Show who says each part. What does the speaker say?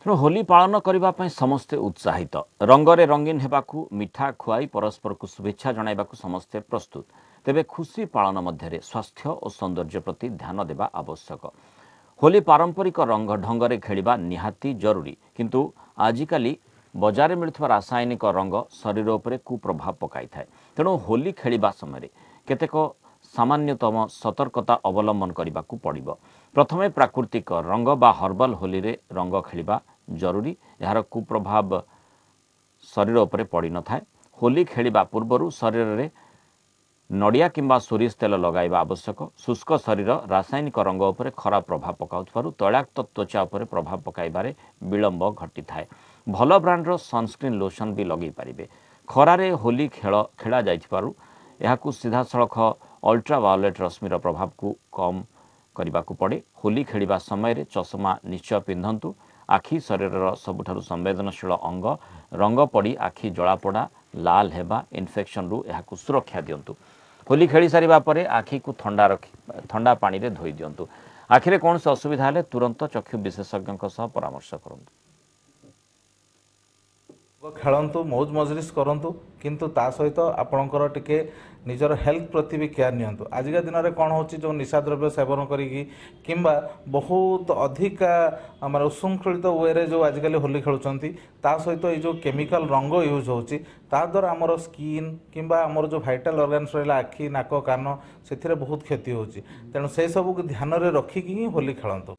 Speaker 1: ତେଣୁ ହୋଲି ପାଳନ କରିବା ପାଇଁ ସମସ୍ତେ ଉତ୍ସାହିତ। ରଙ୍ଗରେ ରଙ୍ଗୀନ ହେବାକୁ ମିଠା ଖୁଆଇ ପରସ୍ପରକୁ ଶୁଭେଚ୍ଛା ଜଣାଇବାକୁ ସମସ୍ତେ ପ୍ରସ୍ତୁତ। ତେବେ ଖୁସି ପାଳନ ମଧ୍ୟରେ ସ୍ୱାସ୍ଥ୍ୟ ଓ ସୌନ୍ଦର୍ଯ୍ୟ ପ୍ରତି ଧ୍ୟାନ ଦେବା ଆବଶ୍ୟକ। ହୋଲି ପାରମ୍ପରିକ ରଙ୍ଗ ଢଙ୍ଗରେ ଖେଳିବା ନିହାତି ଜରୁରୀ। କିନ୍ତୁ ଆଜିକାଲି ବଜାରରେ ମିଳୁଥିବା ରାସାୟନିକ ରଙ୍ଗ ଶରୀର ଉପରେ କୁପ୍ରଭାବ ପକାଇଥାଏ। ତେଣୁ ହୋଲି ଖେଳିବା ସମୟରେ କେତେକ ସାମାନ୍ୟତମ ସତର୍କତା ଅବଲମ୍ବନ କରିବାକୁ ପଡ଼ିବ। ପ୍ରଥମେ ପ୍ରାକୃତିକ ରଙ୍ଗ ବା ହର୍ବାଲ ହୋଲିରେ ରଙ୍ଗ ଖେଳିବା ଜରୁରୀ। ଏହାର କୁପ୍ରଭାବ ଶରୀର ଉପରେ ପଡ଼ିନଥାଏ। ହୋଲି ଖେଳିବା ପୂର୍ବରୁ ଶରୀରରେ ନଡ଼ିଆ କିମ୍ବା ସୋରିଷ ତେଲ ଲଗାଇବା ଆବଶ୍ୟକ। ଶୁଷ୍କ ଶରୀର ରାସାୟନିକ ରଙ୍ଗ ଉପରେ ଖରାପ ପ୍ରଭାବ ପକାଉଥିବାରୁ ତୈଳାକ୍ତ ତ୍ୱଚା ଉପରେ ପ୍ରଭାବ ପକାଇବାରେ ବିଳମ୍ବ ଘଟିଥାଏ। ଭଲ ବ୍ରାଣ୍ଡର ସନସ୍କ୍ରିନ୍ ଲୋସନ୍ ବି ଲଗାଇ ପାରିବେ। ଖରାରେ ହୋଲି ଖେଳ ଖେଳାଯାଇଥିବାରୁ ଏହାକୁ ସିଧାସଳଖ ଅଲ୍ଟ୍ରାଭାଓଲେଟ୍ ରଶ୍ମିର ପ୍ରଭାବକୁ କମ୍ କରିବାକୁ ପଡ଼େ। ହୋଲି ଖେଳିବା ସମୟରେ ଚଷମା ନିଶ୍ଚୟ ପିନ୍ଧନ୍ତୁ। ଆଖି ଶରୀରର ସବୁଠାରୁ ସମ୍ବେଦନଶୀଳ ଅଙ୍ଗ। ରଙ୍ଗ ପଡ଼ି ଆଖି ଜଳାପୋଡ଼ା ଲାଲ ହେବା ଇନଫେକ୍ସନ୍ରୁ ଏହାକୁ ସୁରକ୍ଷା ଦିଅନ୍ତୁ। ହୋଲି ଖେଳି ସାରିବା ପରେ ଆଖିକୁ ଥଣ୍ଡା ରଖି ଥଣ୍ଡା ପାଣିରେ ଧୋଇ ଦିଅନ୍ତୁ। ଆଖିରେ କୌଣସି ଅସୁବିଧା ହେଲେ ତୁରନ୍ତ ଚକ୍ଷୁ ବିଶେଷଜ୍ଞଙ୍କ ସହ ପରାମର୍ଶ କରନ୍ତୁ।
Speaker 2: ଖେଳନ୍ତୁ ମୌଜ ମଜଲିସ୍ କରନ୍ତୁ କିନ୍ତୁ ତା ସହିତ ଆପଣଙ୍କର ଟିକେ ନିଜର ହେଲ୍ଥ ପ୍ରତି ବି କେୟାର ନିଅନ୍ତୁ। ଆଜିକା ଦିନରେ କ'ଣ ହେଉଛି ଯେଉଁ ନିଶା ଦ୍ରବ୍ୟ ସେବନ କରିକି କିମ୍ବା ବହୁତ ଅଧିକା ଆମର ଉଶୃଙ୍ଖଳିତ ୱେରେ ଯେଉଁ ଆଜିକାଲି ହୋଲି ଖେଳୁଛନ୍ତି ତା ସହିତ ଏଇ ଯେଉଁ କେମିକାଲ ରଙ୍ଗ ୟୁଜ୍ ହେଉଛି ତାଦ୍ୱାରା ଆମର ସ୍କିନ୍ କିମ୍ବା ଆମର ଯେଉଁ ଭାଇଟାଲ ଅର୍ଗାନ୍ସ ରହିଲା ଆଖି ନାକ କାନ ସେଥିରେ ବହୁତ କ୍ଷତି ହେଉଛି। ତେଣୁ ସେସବୁକୁ ଧ୍ୟାନରେ ରଖିକି ହିଁ ହୋଲି ଖେଳନ୍ତୁ।